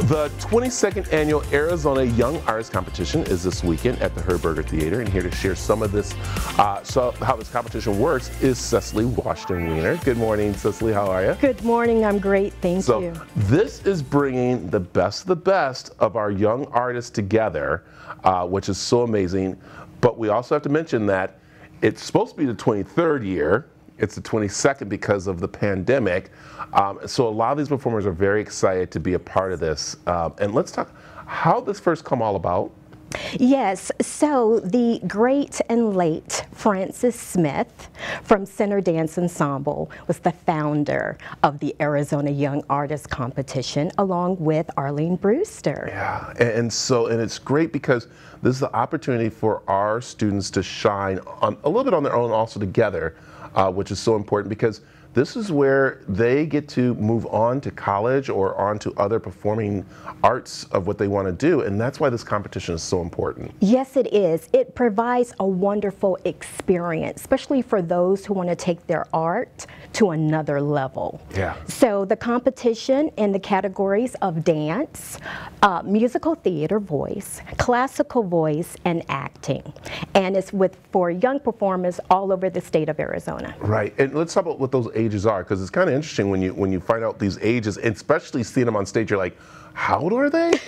The 22nd annual Arizona Young Artist Competition is this weekend at the Herberger Theater, and here to share some of this, uh, so how this competition works, is Cecily Washington Weiner. Good morning, Cecily. How are you? Good morning. I'm great. Thank so, you. this is bringing the best of the best of our young artists together, uh, which is so amazing. But we also have to mention that it's supposed to be the 23rd year. It's the 22nd because of the pandemic. Um, so a lot of these performers are very excited to be a part of this. Um, and let's talk how this first come all about. Yes, so the great and late Frances Smith from Center Dance Ensemble was the founder of the Arizona Young Artist Competition along with Arlene Brewster. Yeah, and, and so, and it's great because this is the opportunity for our students to shine on a little bit on their own, also together, uh, which is so important because this is where they get to move on to college or on to other performing arts of what they want to do. And that's why this competition is so important. Yes, it is. It provides a wonderful experience, especially for those who want to take their art to another level. Yeah. So the competition in the categories of dance, uh, musical theater voice, classical voice, and acting. And it's with for young performers all over the state of Arizona. Right. And let's talk about what those ages are, because it's kind of interesting when you when you find out these ages, especially seeing them on stage. You're like, how old are they?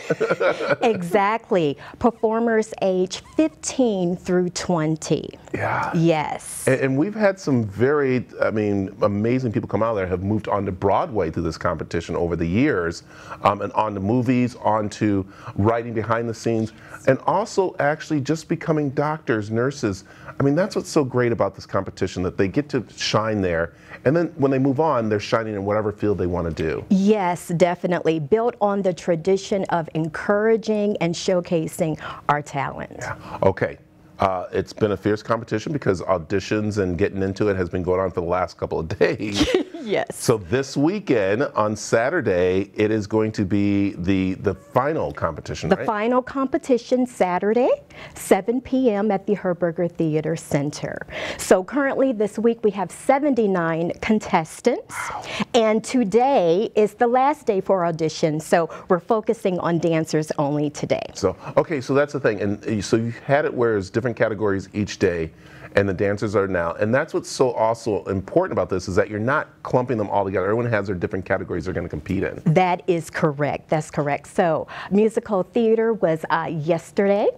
exactly. Performers age 15 through 20. Yeah. Yes. And, and, we've had some very, I mean, amazing people come out there have moved on to Broadway through this competition over the years, um, and on to movies, on to writing behind the scenes, and also actually just becoming doctors, nurses. I mean, that's what's so great about this competition that they get to shine there, and then when they move on, they're shining in whatever field they want to do. Yes, definitely. Built on the tradition of encouraging and showcasing our talent. Yeah. Okay. Uh, it's been a fierce competition because auditions and getting into it has been going on for the last couple of days. Yes. So this weekend on Saturday, it is going to be the the final competition. The right? final competition Saturday, 7 p.m. at the Herberger Theater Center. So currently this week we have 79 contestants, wow. and today is the last day for auditions. So we're focusing on dancers only today. So okay, so that's the thing, and uh, so you had it where it's different different categories each day and the dancers are now. And that's what's so also important about this is that you're not clumping them all together. Everyone has their different categories they're going to compete in. That is correct. That's correct. So musical theater was uh, yesterday.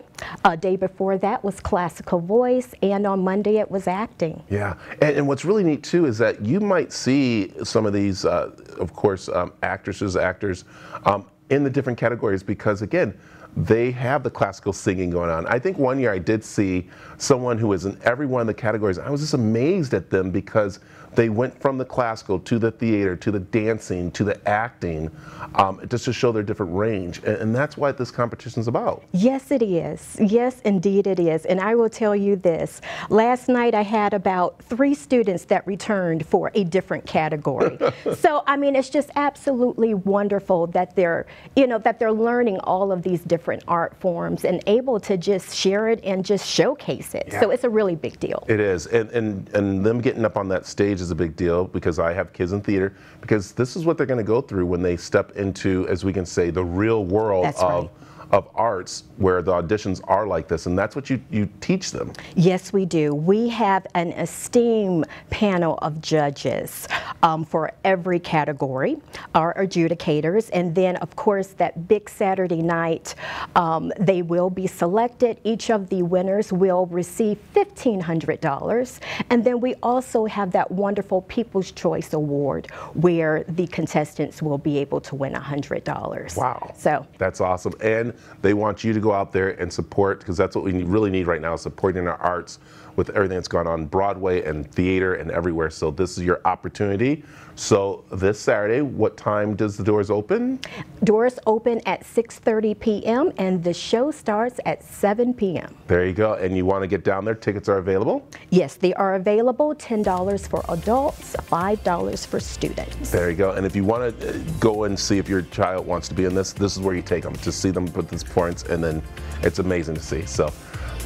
A day before that was classical voice, and on Monday it was acting. Yeah, and, and what's really neat too is that you might see some of these, uh, of course, um, actresses, actors, um, in the different categories because again, they have the classical singing going on. I think one year I did see someone who was in every one of the categories. I was just amazed at them because they went from the classical to the theater to the dancing to the acting um, just to show their different range. And, and that's what this competition is about. Yes, it is. Yes, indeed it is. And I will tell you this. Last night I had about three students that returned for a different category. so, I mean, it's just absolutely wonderful that they're, you know, that they're learning all of these different art forms and able to just share it and just showcase it. Yeah. So it's a really big deal. It is. And, and, and them getting up on that stage is a big deal because I have kids in theater because this is what they're going to go through when they step into, as we can say, the real world That's of. Right of arts where the auditions are like this, and that's what you, you teach them. Yes, we do. We have an esteemed panel of judges um, for every category, our adjudicators, and then, of course, that big Saturday night, um, they will be selected. Each of the winners will receive $1,500, and then we also have that wonderful People's Choice Award where the contestants will be able to win $100. Wow. So that's awesome. And they want you to go out there and support because that's what we really need right now supporting our arts with everything that's gone on Broadway and theater and everywhere. So this is your opportunity. So this Saturday, what time does the doors open? Doors open at 6:30 p.m. and the show starts at 7 p.m. There you go. And you want to get down there? Tickets are available? Yes, they are available. $10 for adults, $5 for students. There you go. And if you want to uh, go and see if your child wants to be in this, this is where you take them to see them put these points, and then it's amazing to see. So.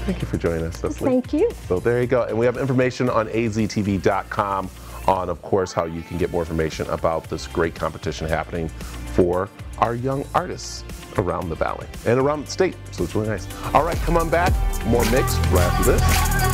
Thank you for joining us, Cecily. Thank you. So there you go. And we have information on aztv.com on, of course, how you can get more information about this great competition happening for our young artists around the valley and around the state. So it's really nice. All right, come on back. More mix right after this.